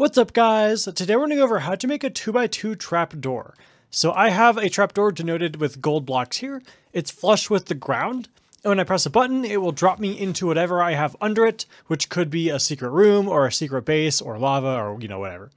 What's up guys? Today we're going to go over how to make a 2x2 trapdoor. So I have a trapdoor denoted with gold blocks here. It's flush with the ground. And when I press a button, it will drop me into whatever I have under it, which could be a secret room or a secret base or lava or, you know, whatever.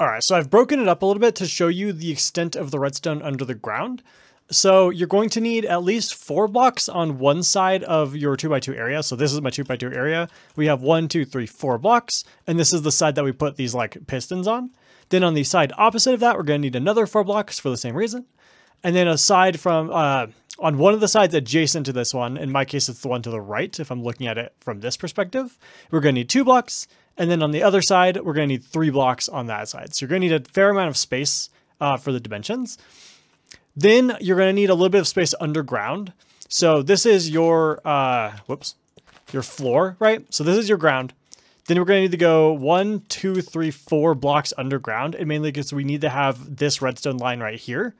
Alright, so I've broken it up a little bit to show you the extent of the redstone under the ground. So you're going to need at least four blocks on one side of your two by two area. So this is my two by two area. We have one, two, three, four blocks. And this is the side that we put these like pistons on. Then on the side opposite of that, we're going to need another four blocks for the same reason. And then aside from, uh, on one of the sides adjacent to this one, in my case, it's the one to the right, if I'm looking at it from this perspective, we're going to need two blocks. And then on the other side, we're going to need three blocks on that side. So you're going to need a fair amount of space uh, for the dimensions. Then you're going to need a little bit of space underground. So this is your, uh, whoops, your floor, right? So this is your ground. Then we're going to need to go one, two, three, four blocks underground. And mainly because we need to have this redstone line right here.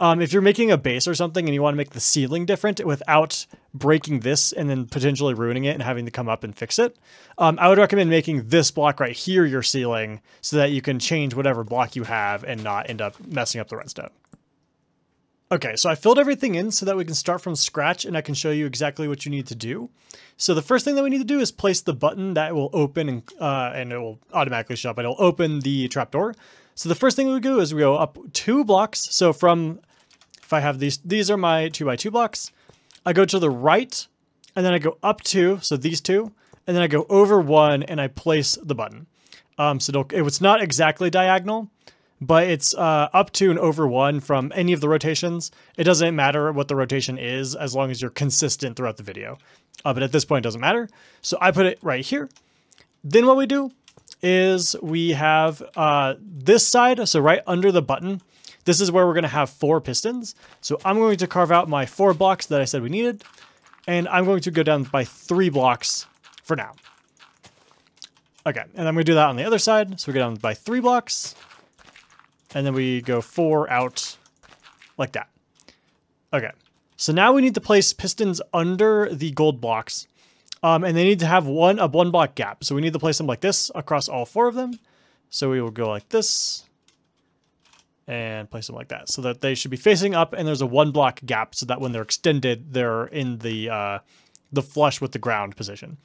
Um, if you're making a base or something and you want to make the ceiling different without breaking this and then potentially ruining it and having to come up and fix it, um, I would recommend making this block right here your ceiling so that you can change whatever block you have and not end up messing up the redstone. Okay, so I filled everything in so that we can start from scratch and I can show you exactly what you need to do. So the first thing that we need to do is place the button that will open and, uh, and it will automatically shut, but it'll open the trapdoor. So the first thing we do is we go up two blocks. So from, if I have these, these are my two by two blocks. I go to the right and then I go up two, so these two, and then I go over one and I place the button. Um, so it's not exactly diagonal, but it's uh, up two and over one from any of the rotations. It doesn't matter what the rotation is as long as you're consistent throughout the video. Uh, but at this point, it doesn't matter. So I put it right here. Then what we do is we have uh, this side, so right under the button, this is where we're going to have four pistons. So I'm going to carve out my four blocks that I said we needed, and I'm going to go down by three blocks for now. Okay, and I'm to do that on the other side. So we go down by three blocks, and then we go four out like that. Okay, so now we need to place pistons under the gold blocks. Um, and they need to have one a one block gap. So we need to place them like this across all four of them. So we will go like this and place them like that so that they should be facing up and there's a one block gap so that when they're extended, they're in the, uh, the flush with the ground position.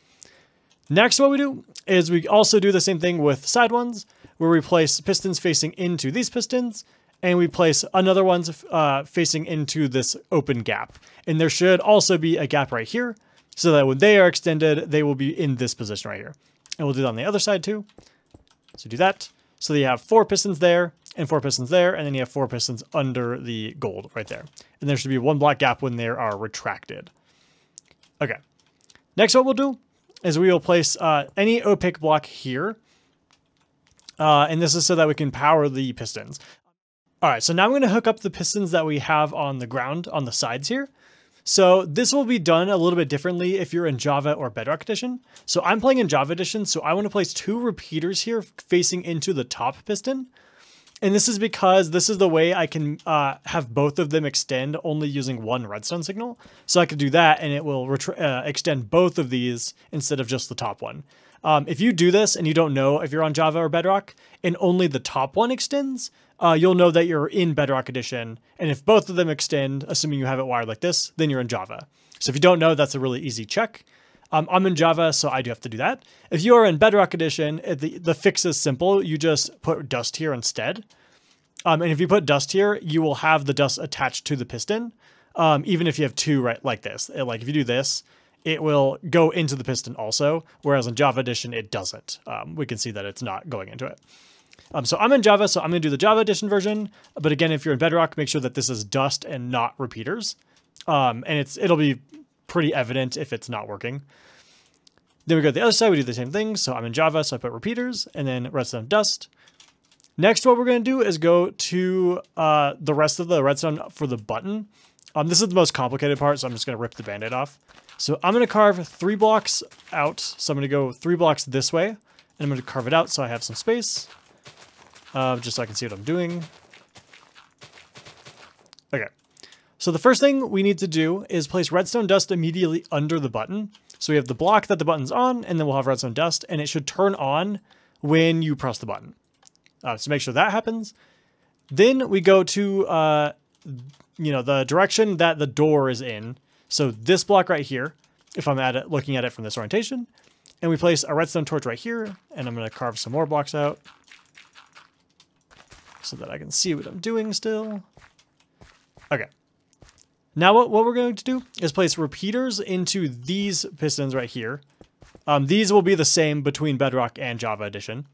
Next, what we do is we also do the same thing with side ones, where we place pistons facing into these pistons, and we place another ones uh, facing into this open gap. And there should also be a gap right here, so that when they are extended, they will be in this position right here. And we'll do that on the other side too. So do that. So you have four pistons there, and four pistons there, and then you have four pistons under the gold right there. And there should be one black gap when they are retracted. Okay. Next, what we'll do is we will place uh, any opaque block here. Uh, and this is so that we can power the pistons. All right, so now I'm going to hook up the pistons that we have on the ground on the sides here. So this will be done a little bit differently if you're in Java or Bedrock Edition. So I'm playing in Java Edition, so I want to place two repeaters here facing into the top piston. And this is because this is the way I can uh, have both of them extend only using one redstone signal. So I could do that and it will uh, extend both of these instead of just the top one. Um, if you do this and you don't know if you're on Java or Bedrock and only the top one extends, uh, you'll know that you're in Bedrock Edition. And if both of them extend, assuming you have it wired like this, then you're in Java. So if you don't know, that's a really easy check. Um, I'm in Java, so I do have to do that. If you are in Bedrock Edition, uh, the, the fix is simple. You just put dust here instead. Um, and if you put dust here, you will have the dust attached to the piston, um, even if you have two right like this. Uh, like if you do this, it will go into the piston also, whereas in Java Edition, it doesn't. Um, we can see that it's not going into it. Um, so I'm in Java, so I'm going to do the Java Edition version. But again, if you're in Bedrock, make sure that this is dust and not repeaters. Um, and it's it'll be pretty evident if it's not working. Then we go to the other side, we do the same thing. So I'm in Java, so I put repeaters and then redstone dust. Next, what we're going to do is go to uh, the rest of the redstone for the button. Um, this is the most complicated part, so I'm just going to rip the band-aid off. So I'm going to carve three blocks out. So I'm going to go three blocks this way, and I'm going to carve it out so I have some space, uh, just so I can see what I'm doing. Okay. So the first thing we need to do is place redstone dust immediately under the button. So we have the block that the button's on, and then we'll have redstone dust, and it should turn on when you press the button. Uh, so make sure that happens. Then we go to, uh, you know, the direction that the door is in. So this block right here, if I'm at it, looking at it from this orientation, and we place a redstone torch right here, and I'm going to carve some more blocks out so that I can see what I'm doing still. Okay. Now what, what we're going to do is place repeaters into these pistons right here. Um, these will be the same between Bedrock and Java Edition.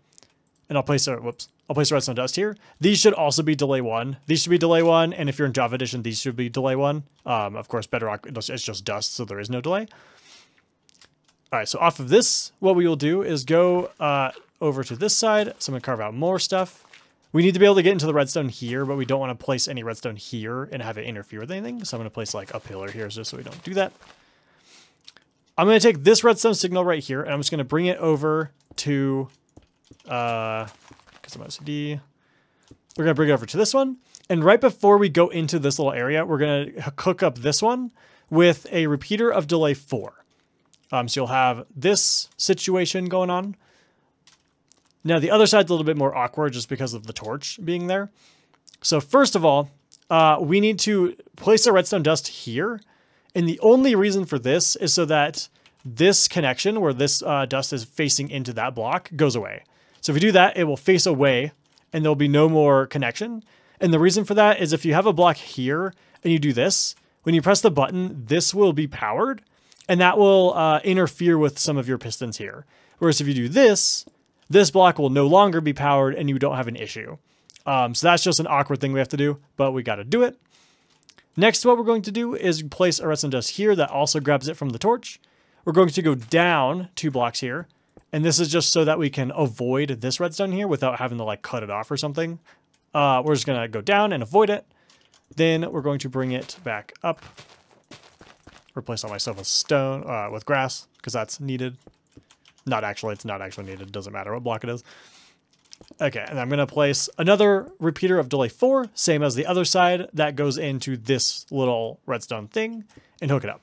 And I'll place a, whoops, I'll place redstone dust here. These should also be delay one. These should be delay one. And if you're in Java Edition, these should be delay one. Um, of course, Bedrock, it's just dust, so there is no delay. All right, so off of this, what we will do is go uh, over to this side. So I'm gonna carve out more stuff. We need to be able to get into the redstone here, but we don't want to place any redstone here and have it interfere with anything. So I'm to place like a pillar here just so we don't do that. I'm to take this redstone signal right here, and I'm just to bring it over to, uh, I'm OCD. We're to bring it over to this one. And right before we go into this little area, we're going to hook up this one with a repeater of delay 4. Um, so you'll have this situation going on now the other side's a little bit more awkward just because of the torch being there. So first of all, uh, we need to place a redstone dust here. And the only reason for this is so that this connection where this uh, dust is facing into that block goes away. So if we do that, it will face away and there'll be no more connection. And the reason for that is if you have a block here and you do this, when you press the button, this will be powered and that will uh, interfere with some of your pistons here. Whereas if you do this, this block will no longer be powered and you don't have an issue. Um, so that's just an awkward thing we have to do, but we got to do it. Next, what we're going to do is place a redstone dust here that also grabs it from the torch. We're going to go down two blocks here. And this is just so that we can avoid this redstone here without having to like cut it off or something. Uh, we're just to go down and avoid it. Then we're going to bring it back up. Replace all my stuff with stone, uh, with grass, because that's needed. Not actually, it's not actually needed. Doesn't matter what block it is. Okay, and I'm to place another repeater of delay 4, same as the other side, that goes into this little redstone thing, and hook it up.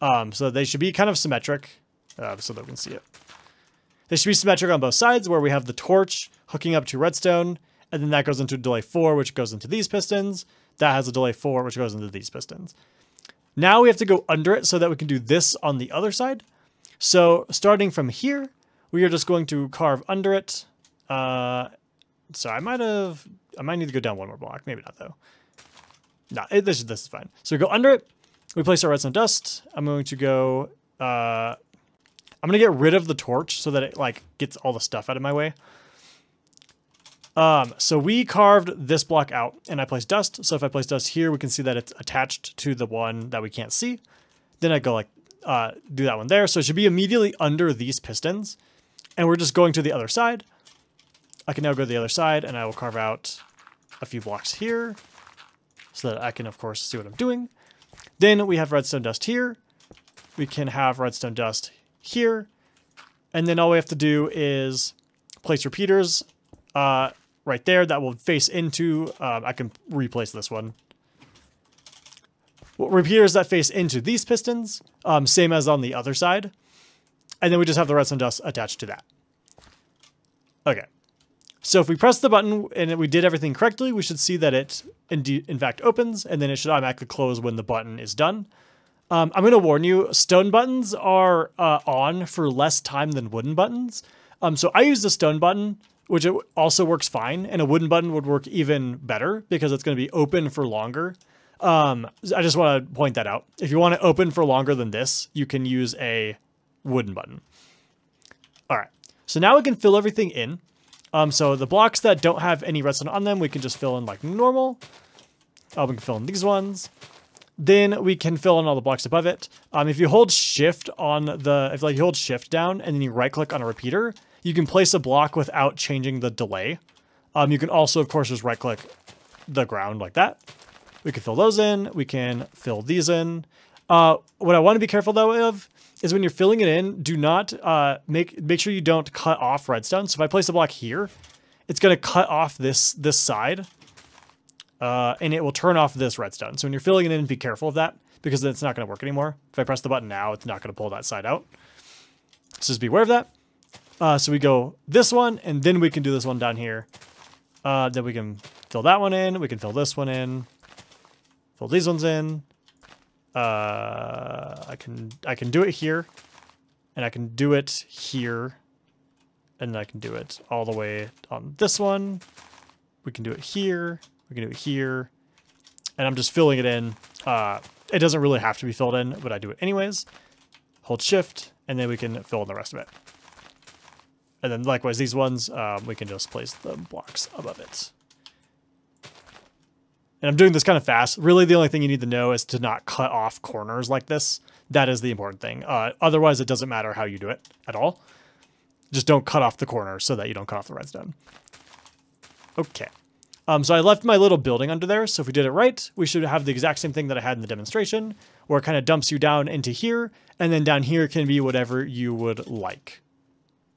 Um, so they should be kind of symmetric, uh, so that we can see it. They should be symmetric on both sides, where we have the torch hooking up to redstone, and then that goes into delay 4, which goes into these pistons. That has a delay 4, which goes into these pistons. Now we have to go under it so that we can do this on the other side. So starting from here, we are just going to carve under it. Uh, so I might have, I might need to go down one more block. Maybe not though. No, it, this, this is fine. So we go under it. We place our redstone dust. I'm going to go, uh, I'm to get rid of the torch so that it like gets all the stuff out of my way. Um, so we carved this block out and I placed dust. So if I place dust here, we can see that it's attached to the one that we can't see. Then I go like uh, do that one there. So it should be immediately under these pistons. And we're just going to the other side. I can now go to the other side and I will carve out a few blocks here so that I can, of course, see what I'm doing. Then we have redstone dust here. We can have redstone dust here. And then all we have to do is place repeaters uh, right there that will face into, uh, I can replace this one repeaters that face into these pistons, um, same as on the other side. And then we just have the redstone dust attached to that. Okay. So if we press the button and we did everything correctly, we should see that it indeed, in fact opens, and then it should automatically close when the button is done. Um, I'm going to warn you, stone buttons are uh, on for less time than wooden buttons. Um, so I use the stone button, which also works fine, and a wooden button would work even better because it's going to be open for longer. Um, I just want to point that out. If you want to open for longer than this, you can use a wooden button. All right, so now we can fill everything in. Um, so the blocks that don't have any redstone on them, we can just fill in like normal. Uh, we can fill in these ones. Then we can fill in all the blocks above it. Um, if you hold shift on the, if like you hold shift down and then you right click on a repeater, you can place a block without changing the delay. Um, you can also, of course, just right click the ground like that. We can fill those in. We can fill these in. Uh, what I want to be careful though of is when you're filling it in, do not uh, make make sure you don't cut off redstone. So if I place a block here, it's going to cut off this this side, uh, and it will turn off this redstone. So when you're filling it in, be careful of that because it's not going to work anymore. If I press the button now, it's not going to pull that side out. So just be aware of that. Uh, so we go this one, and then we can do this one down here. Uh, then we can fill that one in. We can fill this one in. Fill these ones in. Uh, I can I can do it here, and I can do it here, and I can do it all the way on this one. We can do it here. We can do it here, and I'm just filling it in. Uh, it doesn't really have to be filled in, but I do it anyways. Hold Shift, and then we can fill in the rest of it. And then likewise, these ones, um, we can just place the blocks above it. And I'm doing this kind of fast. Really, the only thing you need to know is to not cut off corners like this. That is the important thing. Uh, otherwise, it doesn't matter how you do it at all. Just don't cut off the corners so that you don't cut off the redstone. Okay. Um, so I left my little building under there. So if we did it right, we should have the exact same thing that I had in the demonstration, where it kind of dumps you down into here, and then down here can be whatever you would like.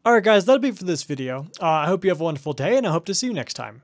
Alright guys, that'll be for this video. Uh, I hope you have a wonderful day, and I hope to see you next time.